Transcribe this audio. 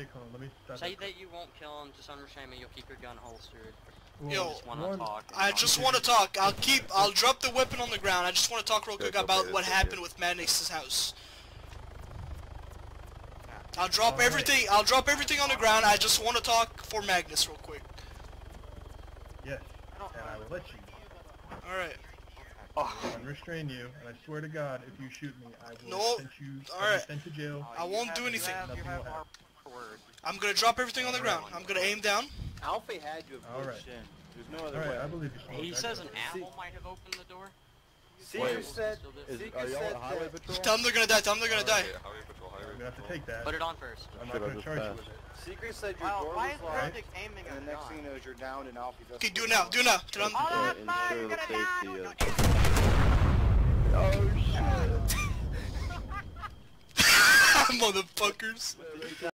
Jake, hold let me stop Say that. that you won't kill him, just understand me, you'll keep your gun holstered. Well, Yo, just wanna one- talk. I just want to talk. I'll keep. I'll drop the weapon on the ground. I just want to talk real quick Good, about what happened okay. with Magnus's house. I'll drop Alright. everything. I'll drop everything on the ground. I just want to talk for Magnus real quick. Yes, and I will let you. All right. Unrestrain you, and I swear to God, if you shoot me, I will No, send you, all I'll be sent to jail. I won't do anything. Nothing will happen. I'm gonna drop everything on the ground. I'm gonna aim down. Alfie had you have All right. in. There's no other Alright, way. I believe you. He says I- an animal might have opened the door. Secret Wait. said. Is, are y'all said highway that- patrol? Tell them they're gonna die. Tell them they're gonna die. Okay, highway patrol, highway I'm gonna have to take that. Put it on first. I'm not gonna charge you with it. Secret said your Wow, door why was is locked, Benedict aiming and the next thing you know is you're down and Alfie doesn't. Okay, do it now. Do it now. Tell them. Oh, Yeah, that's fine, you're the gonna die, safety don't of- Oh shit. Motherfuckers.